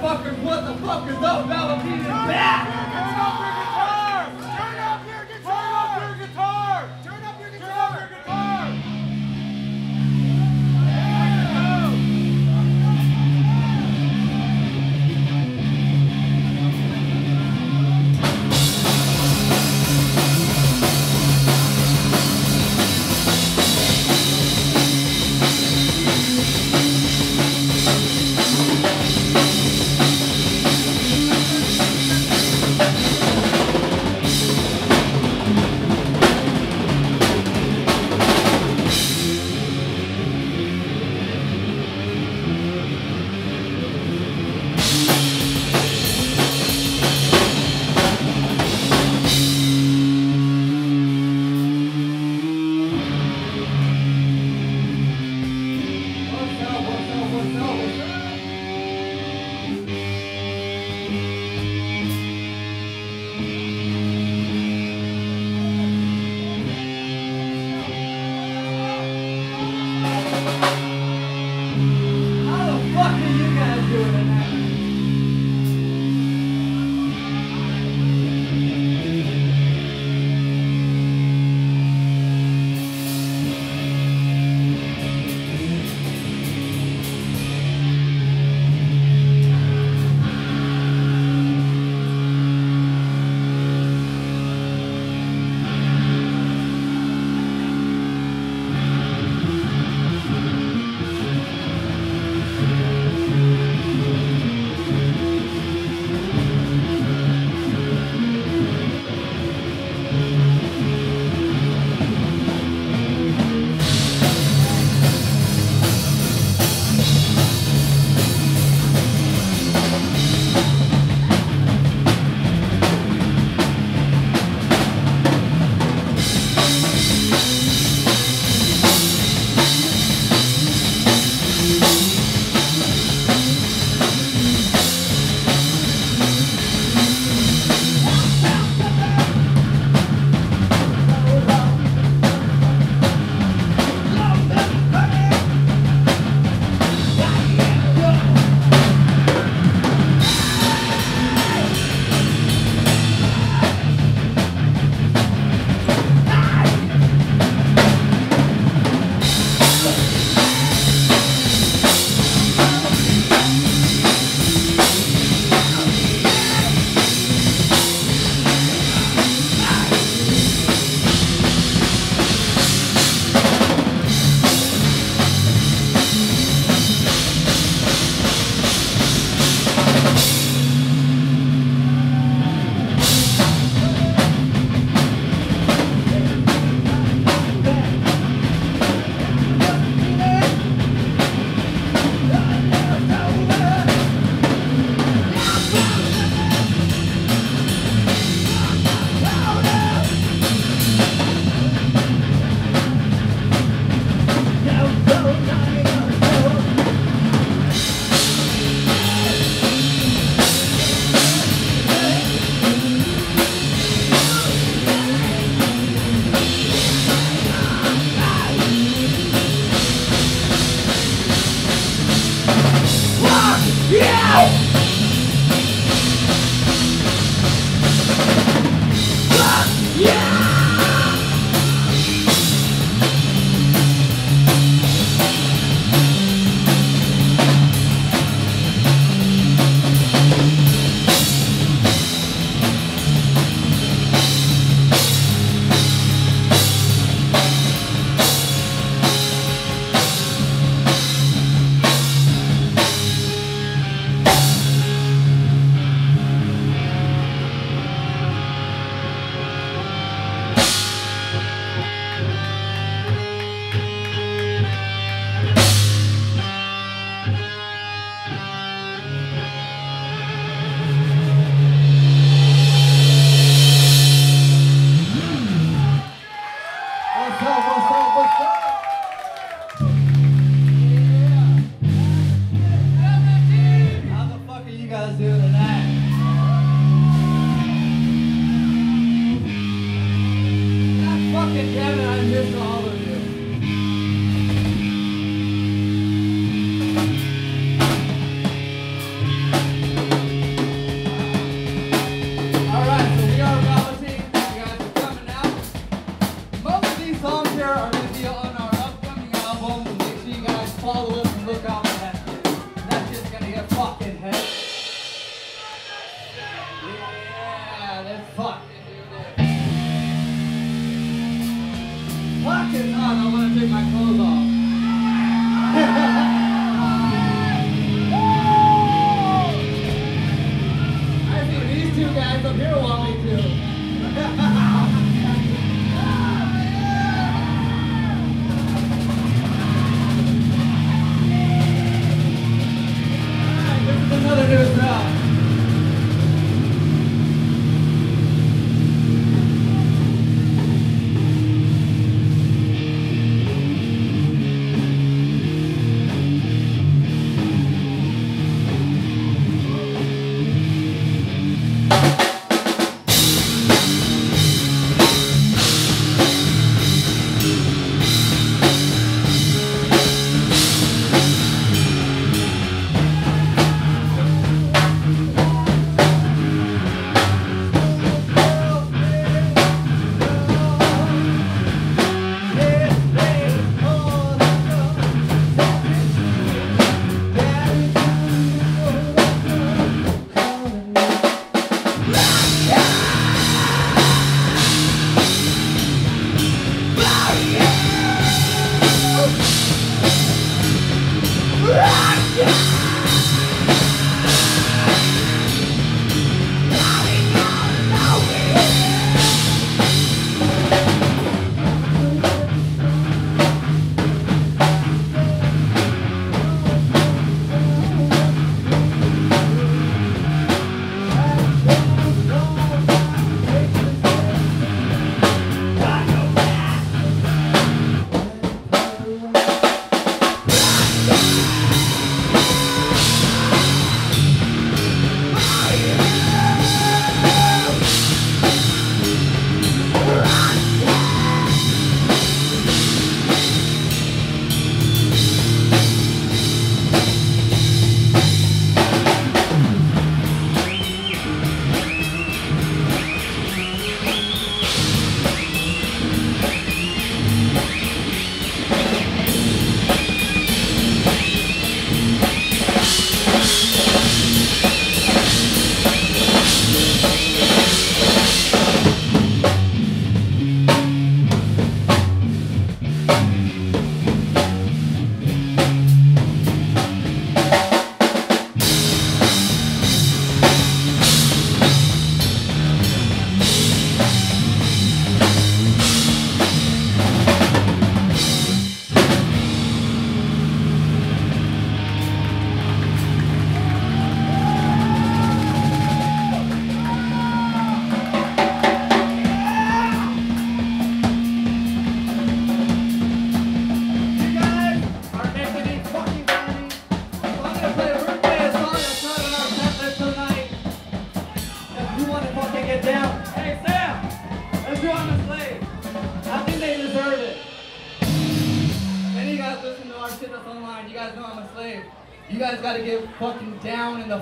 motherfuckers, what the fuck is up? Velvateen back!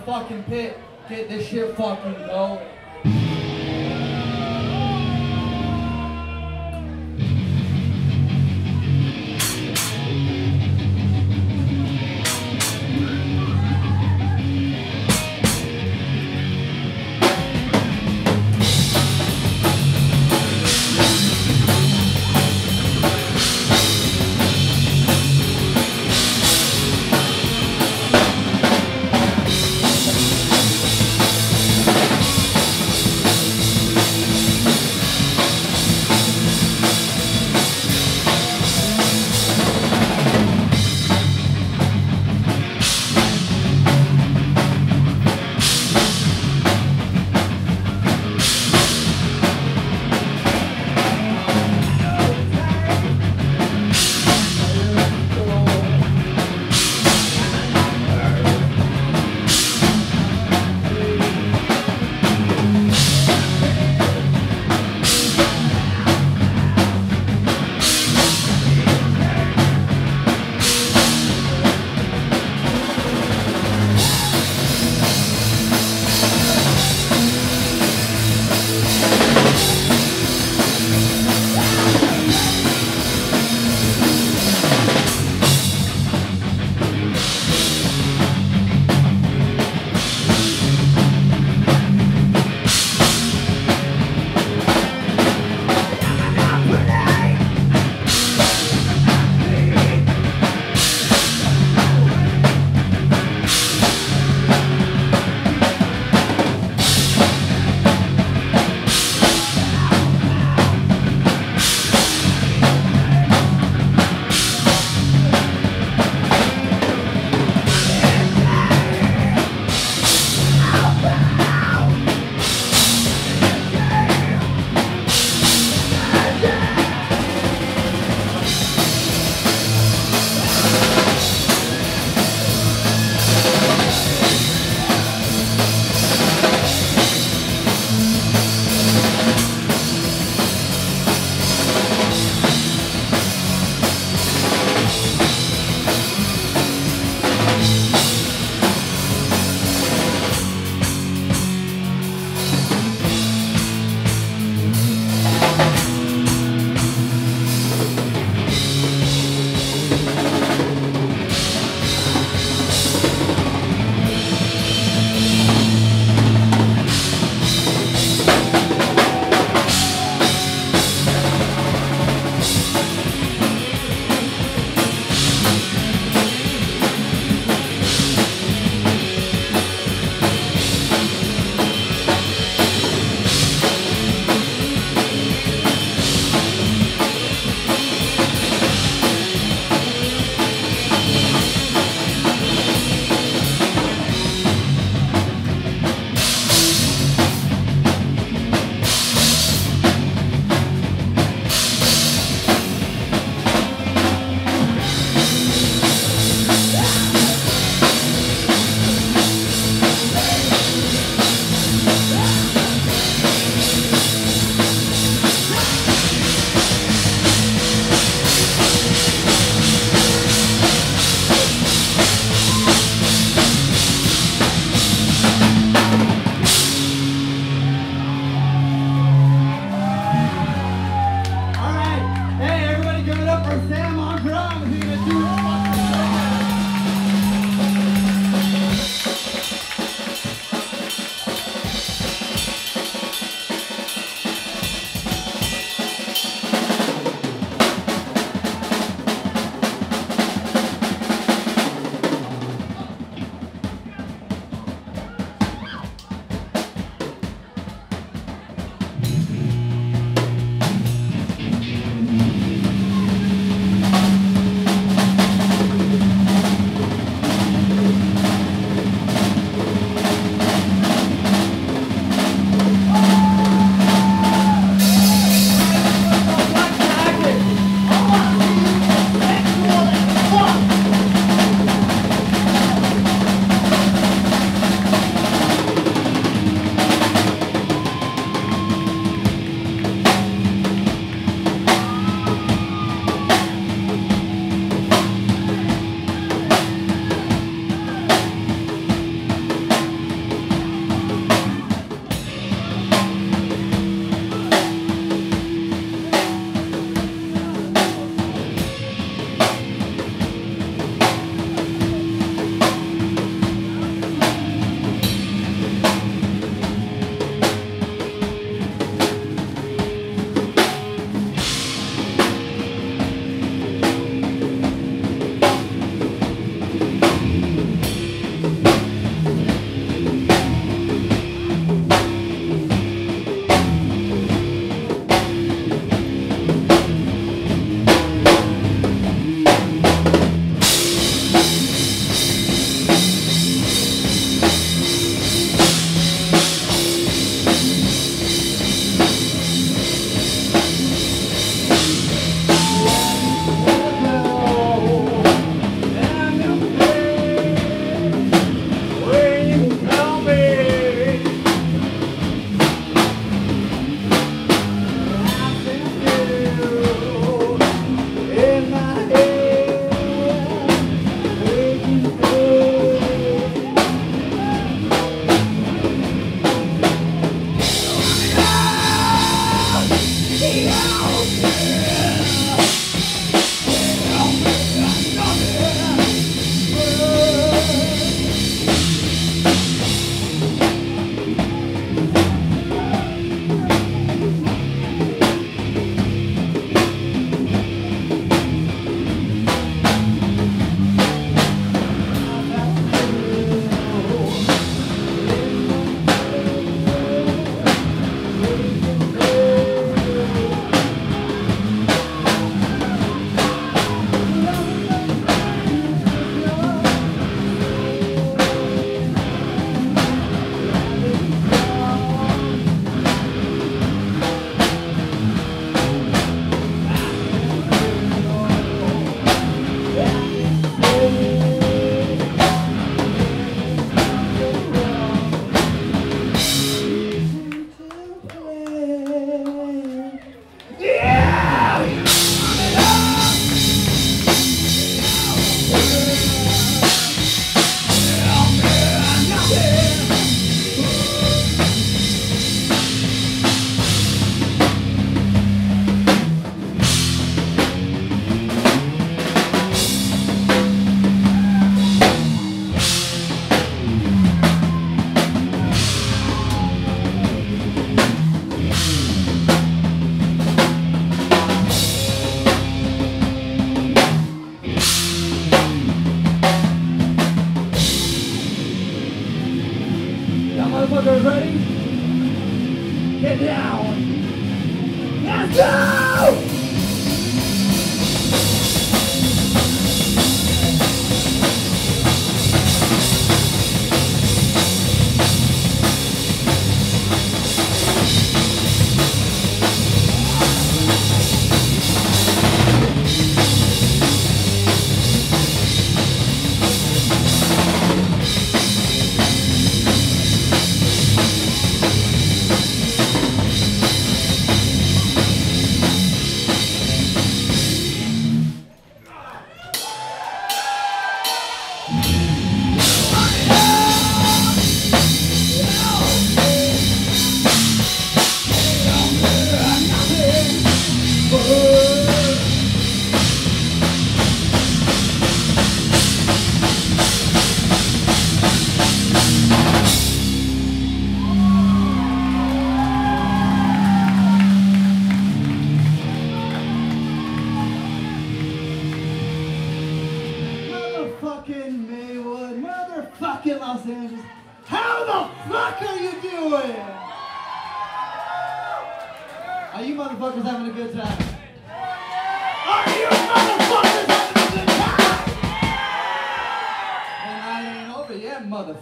Fucking pit. Get this shit fucking going.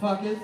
Motherfuckers.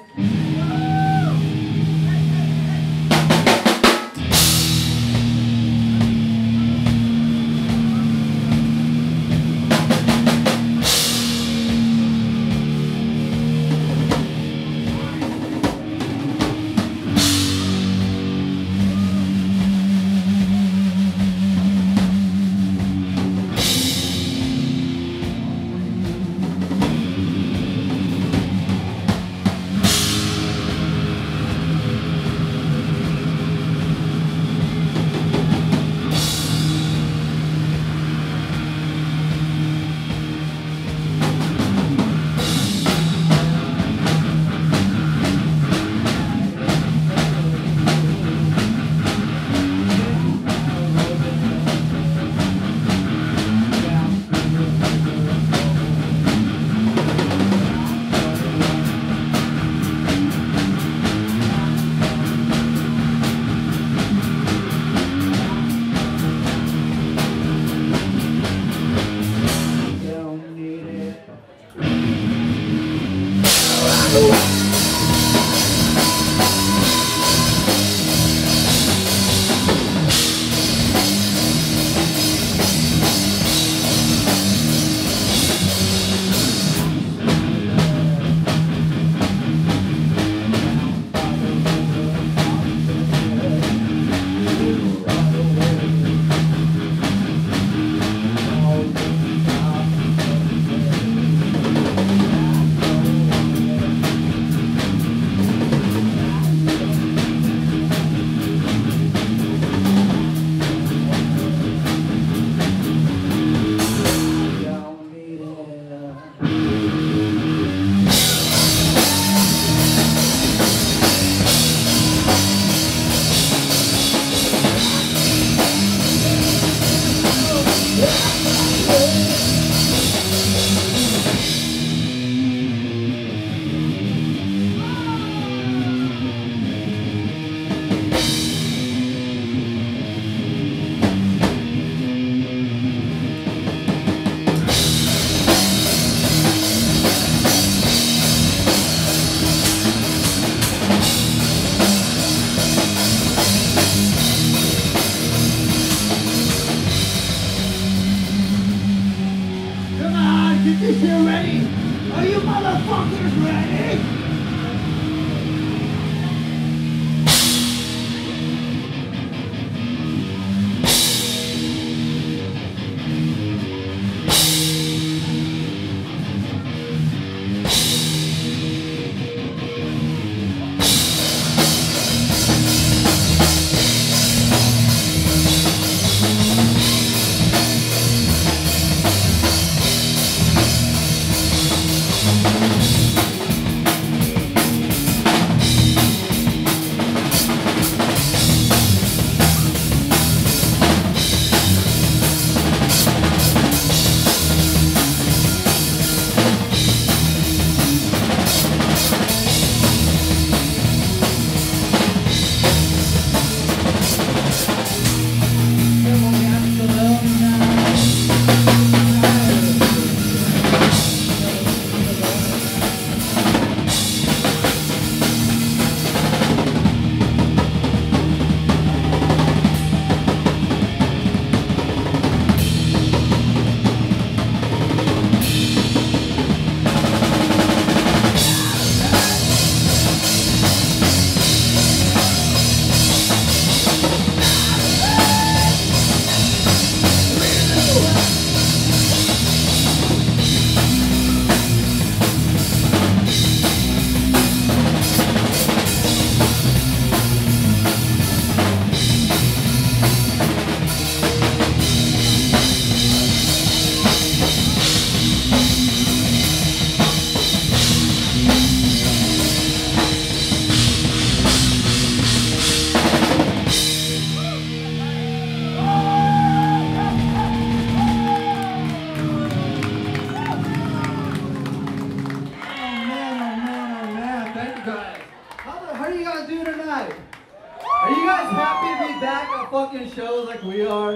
Fucking shows like we are.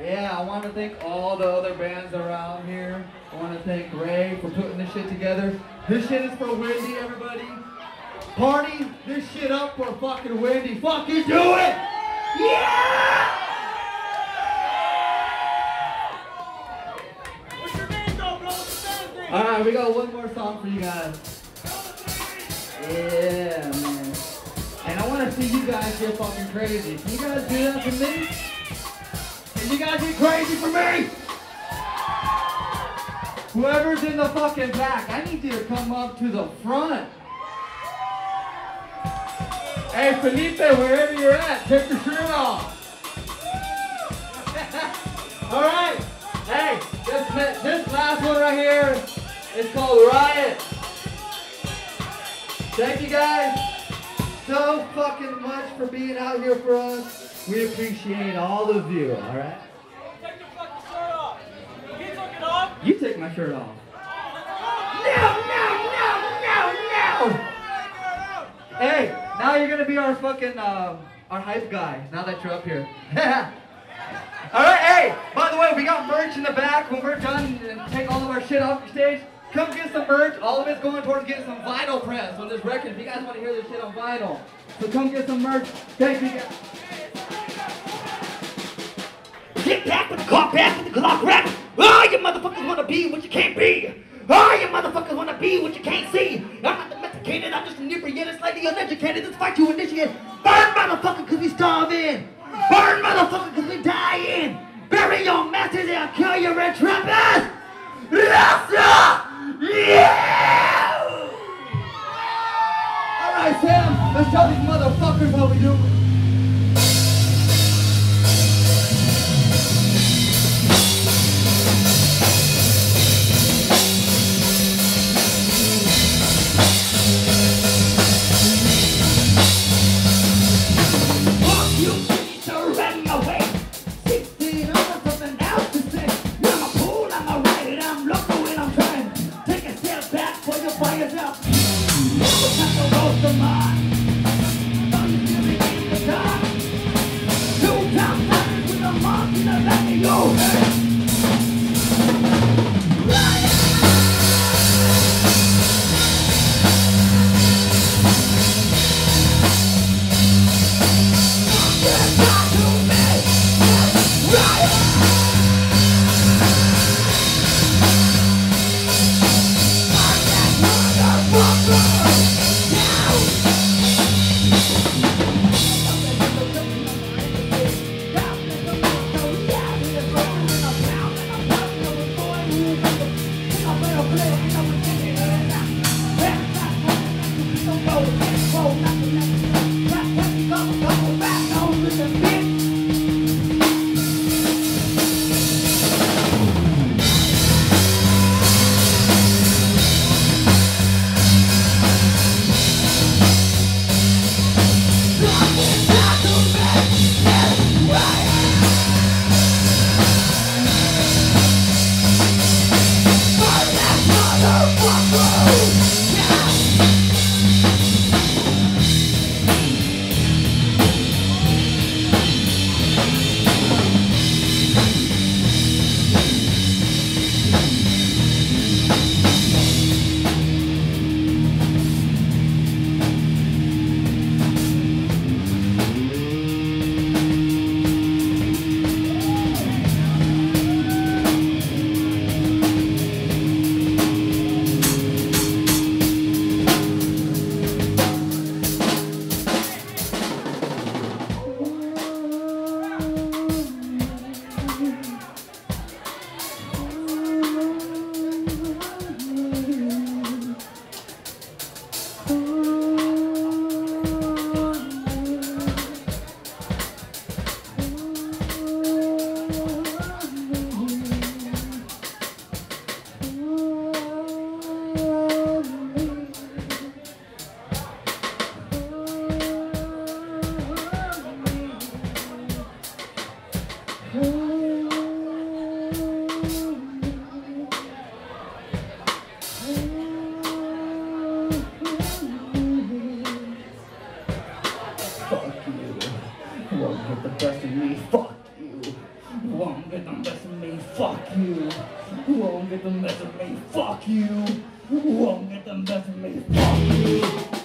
Yeah, I want to thank all the other bands around here. I want to thank Ray for putting this shit together. This shit is for Wendy, everybody. Party this shit up for fucking Wendy. Fucking do it! Yeah! Alright, we got one more song for you guys. Yeah, man. Want to see you guys get fucking crazy. Can you guys do that for me? Can you guys get crazy for me? Whoever's in the fucking back, I need you to come up to the front. Hey, Felipe, wherever you're at, take your shirt off. All right. Hey, this, this last one right here is called Riot. Thank you guys so fucking much for being out here for us. We appreciate all of you, all right? Take your fucking shirt off. He took it off. You take my shirt off. No, no, no, no, no! Hey, now you're gonna be our fucking, uh, our hype guy, now that you're up here. Alright, hey, by the way, we got merch in the back. When we're done take all of our shit off the stage, come get some merch. All of it's going towards getting some vinyl press on this record. If you guys want to hear this shit on vinyl. So come get some merch. Thank you. Get back with the car back with the clock rack. Oh, you motherfuckers wanna be what you can't be. Oh, you motherfuckers wanna be what you can't see. I'm not domesticated, I'm just inebriated, slightly uneducated. This fight you initiate. Burn, motherfucker, cause we starving. Burn, motherfucker, cause we dying. Bury your masses and I'll kill your red trappers. Rasta! Yeah! Alright, Sam, let's tell these motherfuckers what we do won't get the best of me, fuck you. Who won't get the best of me, fuck you. Who won't get the best of me, fuck you.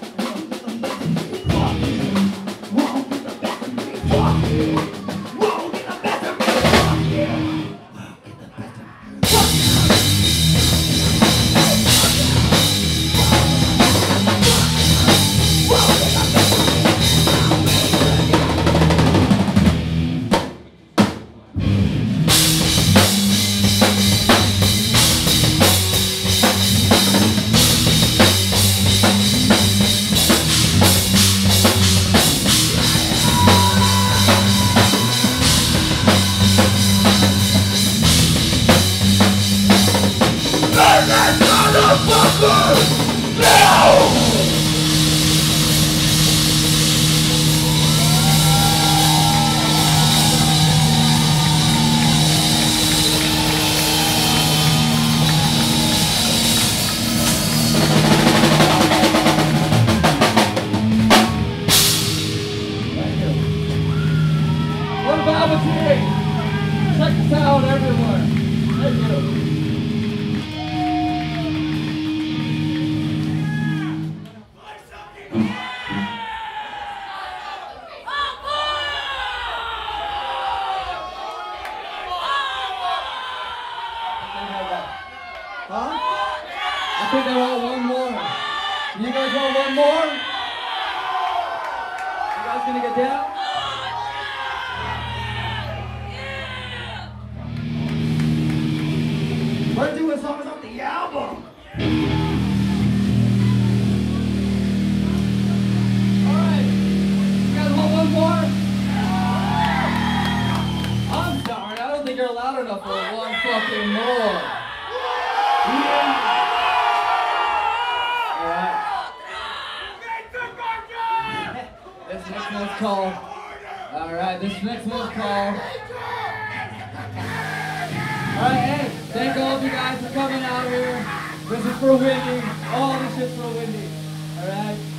All right, this next one's called. All right, hey, thank all of you guys for coming out here. This is for Wendy. All this shit's for Wendy. All right.